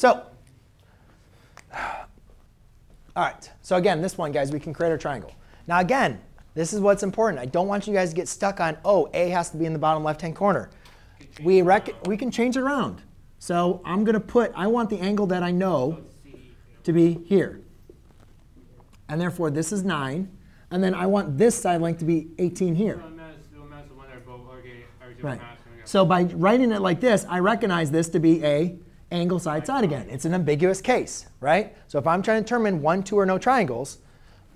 So, all right. So again, this one, guys, we can create our triangle. Now again, this is what's important. I don't want you guys to get stuck on, oh, A has to be in the bottom left-hand corner. We, rec we can change it around. So I'm going to put, I want the angle that I know to be here. And therefore, this is 9. And then I want this side length to be 18 here. Right. So by writing it like this, I recognize this to be a angle side side again. It's an ambiguous case, right? So if I'm trying to determine one, two, or no triangles,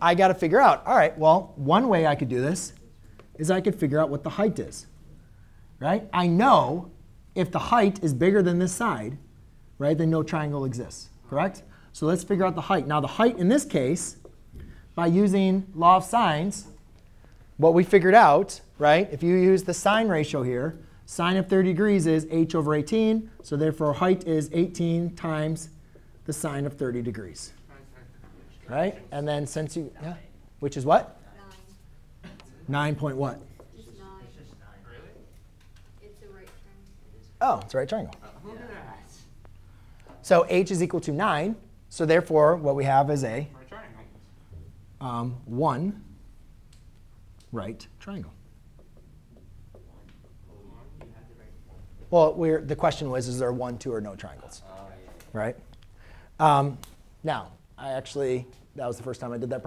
I got to figure out, all right, well, one way I could do this is I could figure out what the height is, right? I know if the height is bigger than this side, right, then no triangle exists, correct? So let's figure out the height. Now the height in this case, by using law of sines, what we figured out, right, if you use the sine ratio here, sine of 30 degrees is h over 18. So therefore, height is 18 times the sine of 30 degrees. Right? And then since you, yeah, which is what? Nine. 9 point what? Nine. It's a right triangle. Oh, it's a right triangle. So h is equal to 9. So therefore, what we have is a um, 1 right triangle. Well, we're, the question was, is there one, two, or no triangles? Right? Um, now, I actually, that was the first time I did that